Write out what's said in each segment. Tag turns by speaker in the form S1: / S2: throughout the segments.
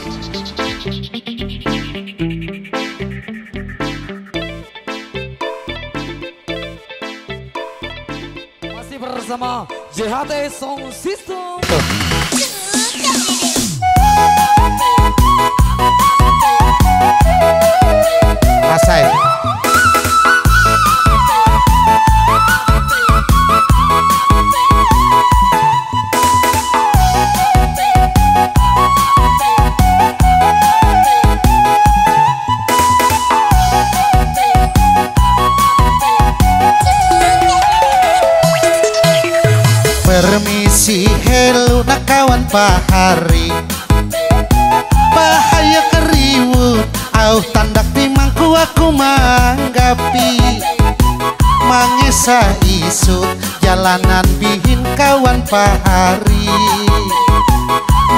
S1: Masih bersama JHT Song System.
S2: Rasain. Manggapi Mangesa isut Jalanan bihin kawan pahari.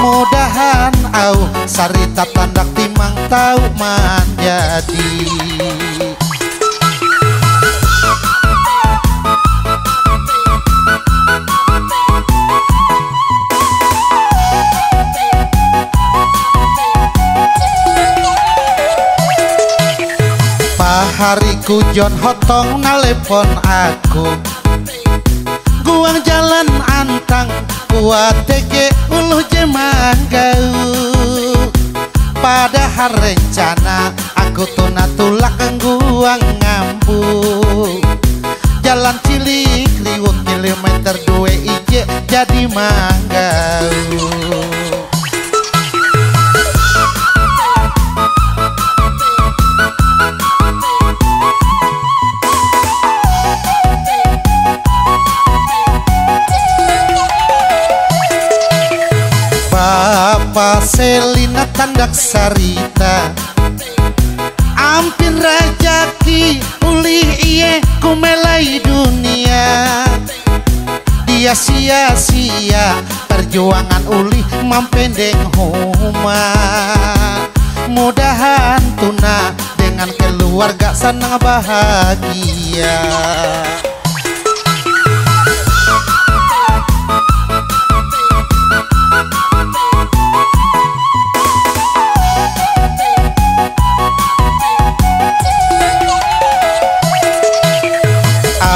S2: Mudahan au sarita tandak timang tau menjadi John Hotong nalepon aku. Guang jalan antang Kuat teke uluh jemanggau Padahal rencana Aku tuna tulak guang ngambu Jalan cilik riwut kilometer dua ije jadi manggau Selina tandak sarita. Ampin rajaki ulih iye kumelai dunia. Dia sia-sia perjuangan ulih mampendeng huma. Mudahan tuna dengan keluarga senang bahagia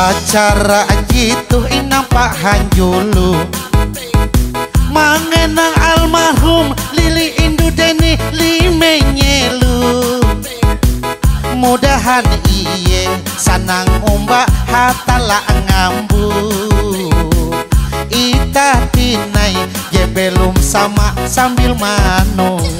S2: acara gitu inang pak hanjulu. Mengenang almarhum Lili Indu Deni Limenyelu mudahan iye sanang ombak hatala ngambu. Ita tinai je belum sama sambil menunggu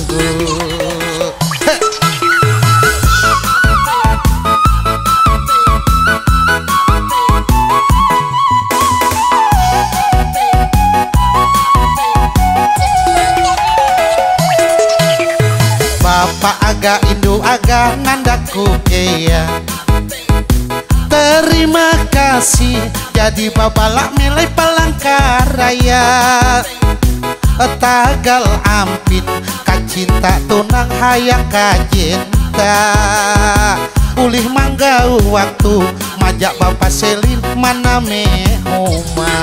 S2: jadi babalak milih palangkaraya. Tagal ampin kacinta tunang hayang kacinta. Ulih manggau waktu majak bapak selin mana mehoma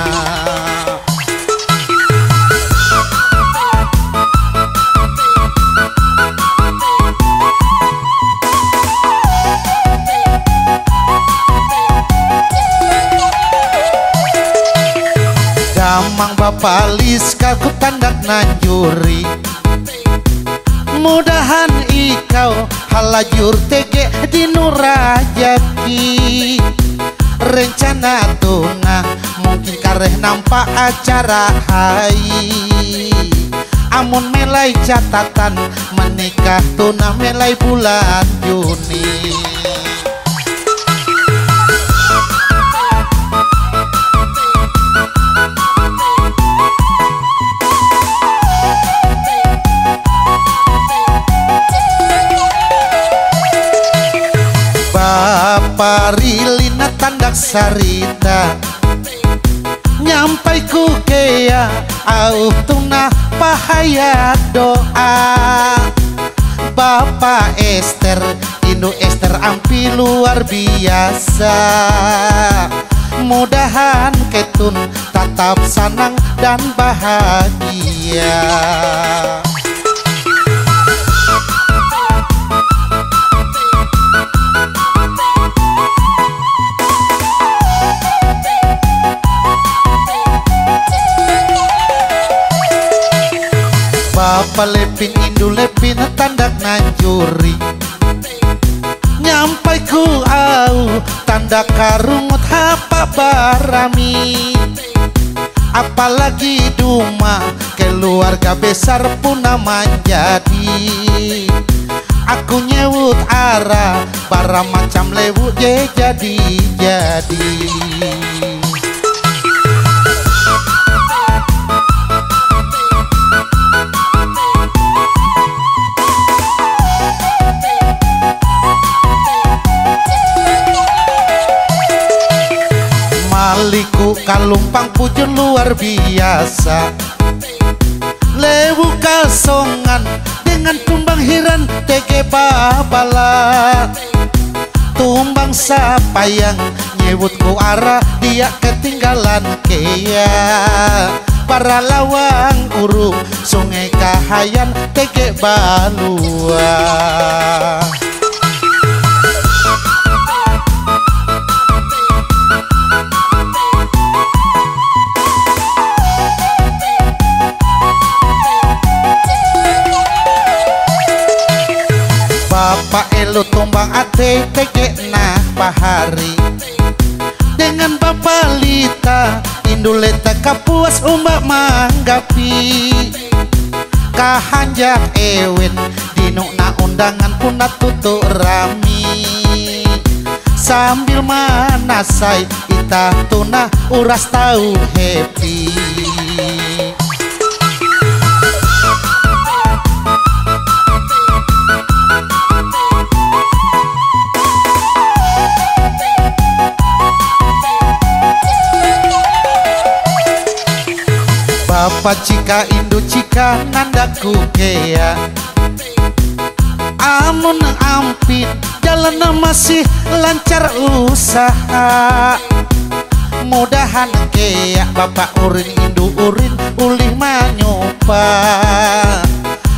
S2: Damang bapak Liska ku tandak nanjuri. Mudahan ikau halajur tege di nurajaki Rencana tuna mungkin kareh nampak acara hai. Amun melai catatan menikah tuna melai bulan sarita. Nyampai ku kea Au tuna pahaya doa. Bapak Esther Indo Esther ampi luar biasa. Mudahan ketun tetap senang dan bahagia Bapak lepin indu lepin tandak nanjuri Nyampai ku au tanda karungut hapa barami. Apalagi Duma keluarga besar pun menjadi Aku nyewut arah para macam lewu je jadi jadi kalumpang pujun luar biasa. Lewu kasongan dengan tumbang hiran tege babala Tumbang siapa yang nyebutku arah dia ketinggalan kaya Para lawang urung sungai kahayan tege balua Bapak elo tumbang ate teke nah pahari. Dengan Bapak Lita Induleta kapuas umbak manggapi. Kahanjak ewen Dino na undangan punat tutuk rami. Sambil manasai Ita tuna uras tahu happy Bapak cika indu cika nandaku kea? Amun ampin jalan masih lancar usaha. Mudahan kea bapak urin indu urin ulih manyoba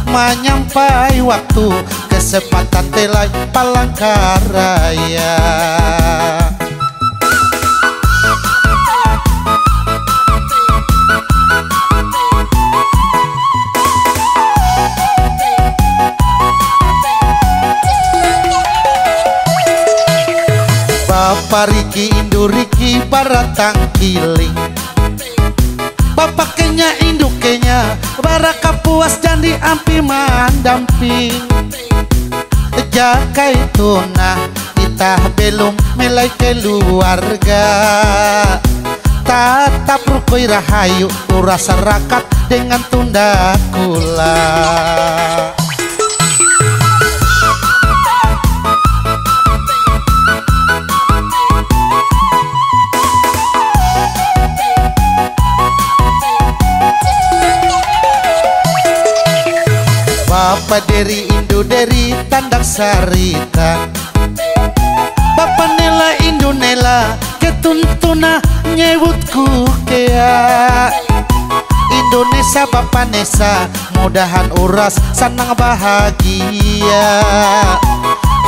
S2: Menyampai waktu kesempatan telai palangkaraya Bapak Riki Indu Riki Baratang Kiling Bapak Kenya Indu Kenya. Baraka puas jandi ampi mandamping. Jakai tuna kita belum melai keluarga. Tatap rukui rahayu urasa rakat dengan tunda kula Bapak dari Indo dari Tandak Sarita. Bapak Nela Indo Nela ketuntuna nyewutku kea. Indonesia Bapak Nesa mudahan uras senang bahagia.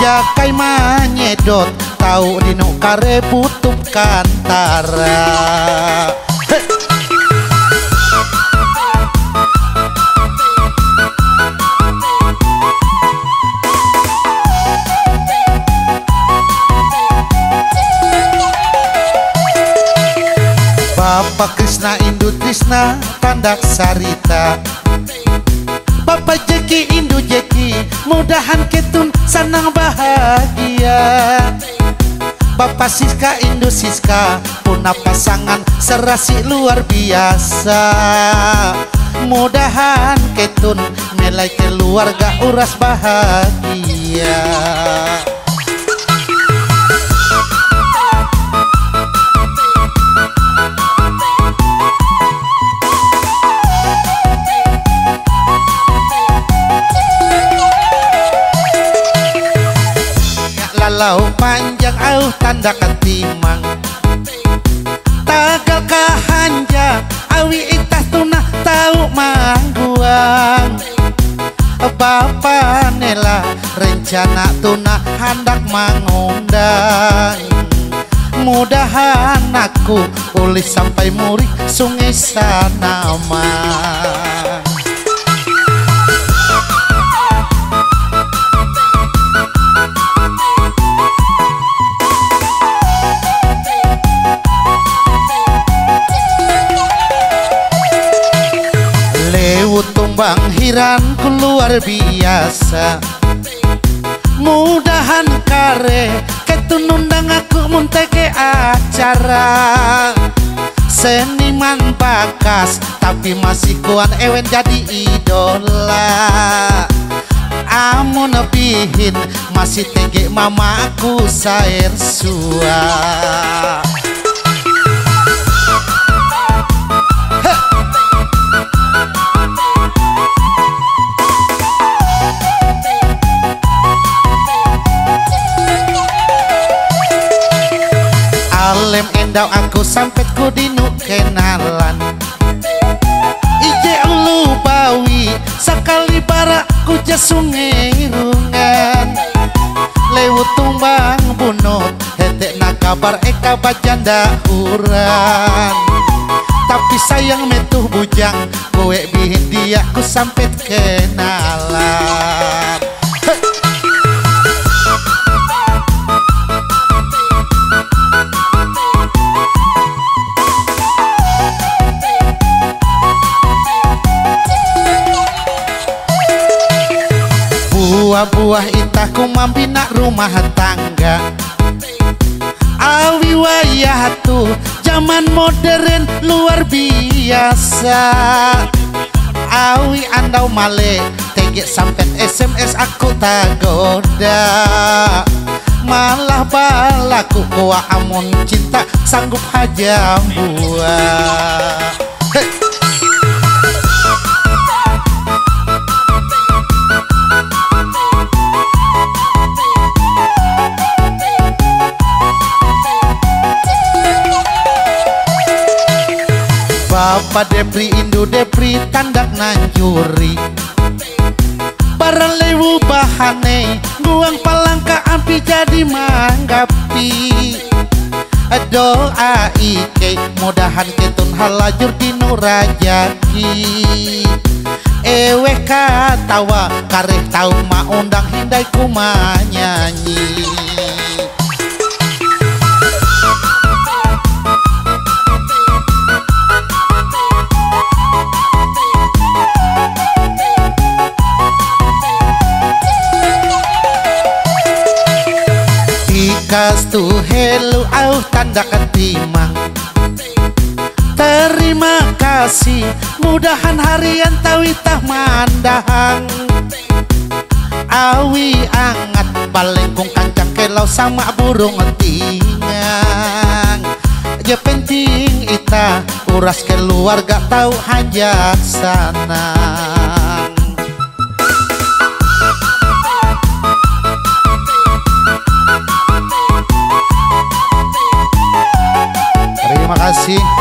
S2: Jakai manyedot tahu dino kare butuh kantara Bapak Krishna Indu Krishna Tandak Sarita. Bapak Jeki Indu Jeki Mudahan ketun senang bahagia. Bapak Siska Indu Siska Punah pasangan serasi luar biasa. Mudahan ketun Melai keluarga uras bahagia au tanda ketimang Tagal kahanja awi itah tunah tau mangguang Bapak nela rencana tunah hendak mengundang Mudahan aku pulih sampai murid sungai sanama tumbang hiranku luar biasa. Mudahan kare ketunundang aku munteke acara. Seniman bakas tapi masih kuat ewen jadi idola. Amun nebihin masih tege mamaku sair sua Alem endau aku sampai ku dinu kenalan. Ije ulu bawi Sakali bara ku rungan. Lewut tumbang bunut Hetek na kabar eka bajanda uran. Tapi sayang metuh bujang Kowe bihin dia ku sampai kenalan buah-buah itahku mambina rumah tangga. Awi wayah tuh zaman modern luar biasa. Awi andau male tege sampai SMS aku tak goda. Malah balaku kuah amun cinta sanggup haja buah Bapak Depri Indo Depri tandak nanjuri Barang lewu bahane Guang palangka api jadi manggapi. Doa ike mudahan ketun halajur di nurajaki Ewe katawa kareh tau ma undang hindai kumanyanyi Kas tu hello au tanda ketimang Terima kasih Mudahan harian tawitah mandahang Awi angat Balengkung kancang kelau sama burung tingang. Ya penting ita Uras keluarga tahu hajat sanang Terima kasih.